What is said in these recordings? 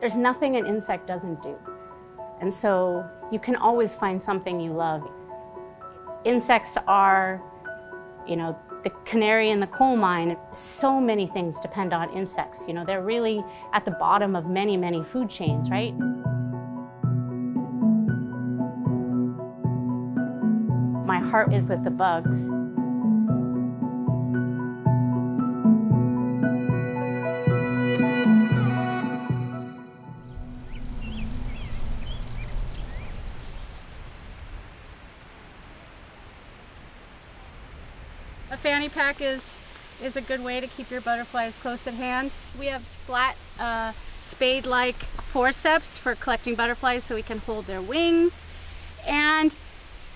There's nothing an insect doesn't do. And so you can always find something you love. Insects are, you know, the canary in the coal mine. So many things depend on insects. You know, they're really at the bottom of many, many food chains, right? My heart is with the bugs. A fanny pack is is a good way to keep your butterflies close at hand. We have flat uh, spade-like forceps for collecting butterflies so we can hold their wings. And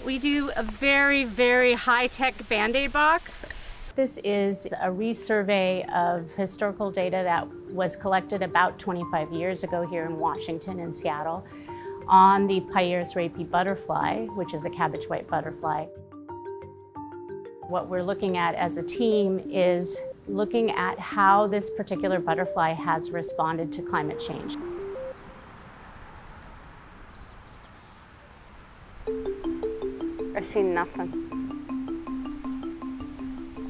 we do a very, very high-tech Band-Aid box. This is a resurvey of historical data that was collected about 25 years ago here in Washington and Seattle on the Pieris rapae butterfly, which is a cabbage white butterfly. What we're looking at as a team is looking at how this particular butterfly has responded to climate change. I see nothing.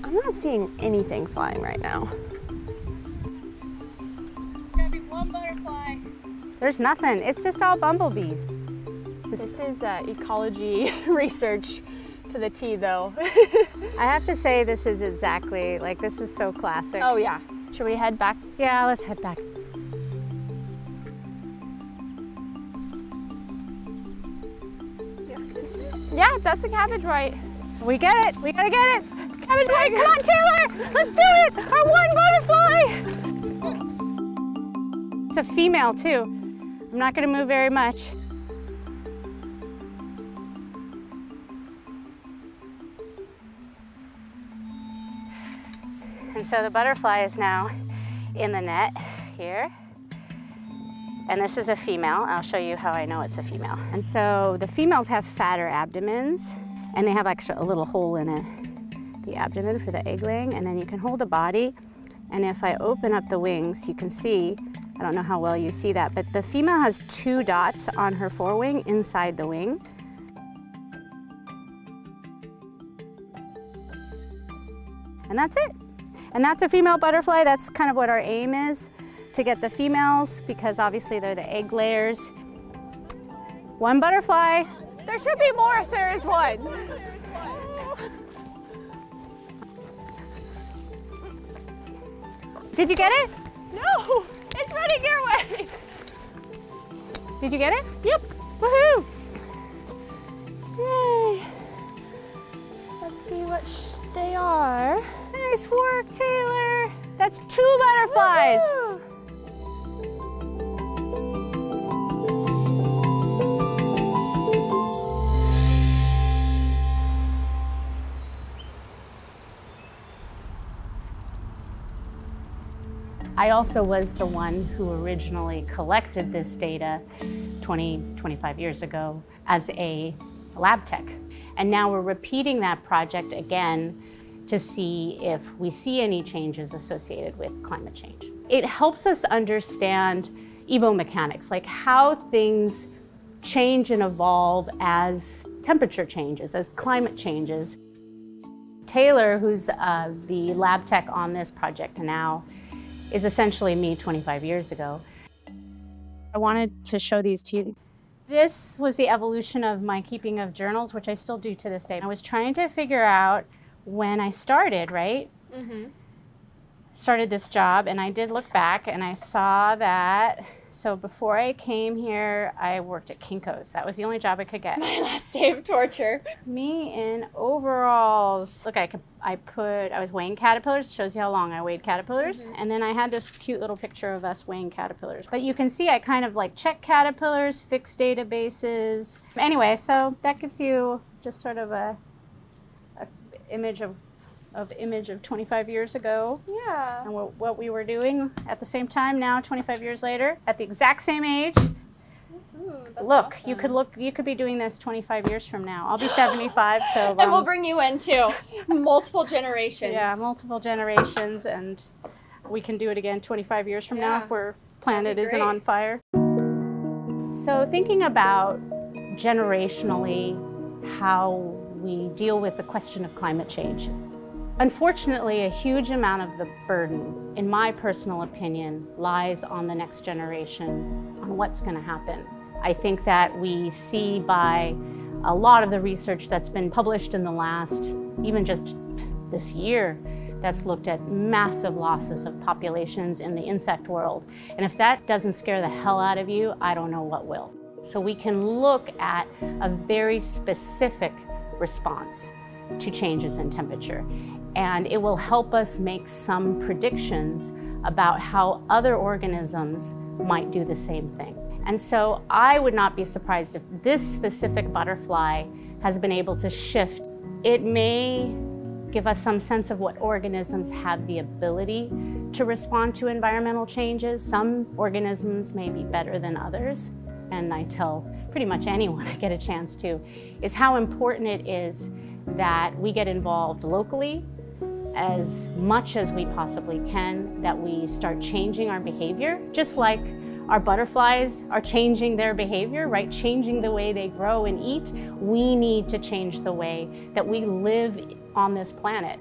I'm not seeing anything flying right now. Grabbing one butterfly. There's nothing. It's just all bumblebees. This is uh, ecology research to the T though. I have to say this is exactly, like this is so classic. oh yeah. Should we head back? Yeah, let's head back. Yeah, that's a cabbage white. We get it. We gotta get it. Cabbage white, come on, Taylor. Let's do it. Our one butterfly. It's a female too. I'm not gonna move very much. And so the butterfly is now in the net here. And this is a female. I'll show you how I know it's a female. And so the females have fatter abdomens and they have actually a little hole in it, the abdomen for the egg laying. And then you can hold the body. And if I open up the wings, you can see, I don't know how well you see that, but the female has two dots on her forewing inside the wing. And that's it. And that's a female butterfly. That's kind of what our aim is, to get the females because obviously they're the egg layers. One butterfly. There should be more if there is one. Did you get it? No, it's running your way. Did you get it? Yep. Woohoo! Yay. Let's see what they are. Nice work, Taylor. That's two butterflies. I also was the one who originally collected this data 20, 25 years ago as a lab tech. And now we're repeating that project again to see if we see any changes associated with climate change. It helps us understand evomechanics, like how things change and evolve as temperature changes, as climate changes. Taylor, who's uh, the lab tech on this project now, is essentially me 25 years ago. I wanted to show these to you. This was the evolution of my keeping of journals, which I still do to this day. I was trying to figure out when I started, right? Mm-hmm. Started this job, and I did look back and I saw that. So before I came here, I worked at Kinko's. That was the only job I could get. My last day of torture. Me in overalls. Look, I could, I put, I was weighing caterpillars. Shows you how long I weighed caterpillars. And then I had this cute little picture of us weighing caterpillars. But you can see I kind of like check caterpillars, fix databases. Anyway, so that gives you just sort of a image of, of image of 25 years ago Yeah. and what, what we were doing at the same time now 25 years later at the exact same age Ooh, look you could look you could be doing this 25 years from now i'll be 75 so And we'll um, bring you in too. Multiple generations. yeah multiple generations and we can do it again 25 years from now if we're planet isn't on fire. So thinking about generationally how we deal with the question of climate change. Unfortunately, a huge amount of the burden, in my personal opinion, lies on the next generation on what's going to happen. I think that we see by a lot of the research that's been published in the last, even just this year, that's looked at massive losses of populations in the insect world. And if that doesn't scare the hell out of you, I don't know what will. So we can look at a very specific response to changes in temperature. And it will help us make some predictions about how other organisms might do the same thing. And so I would not be surprised if this specific butterfly has been able to shift. It may give us some sense of what organisms have the ability to respond to environmental changes. Some organisms may be better than others. And I tell pretty much anyone I get a chance to, is how important it is that we get involved locally as much as we possibly can, that we start changing our behavior, just like our butterflies are changing their behavior, right? Changing the way they grow and eat. We need to change the way that we live on this planet.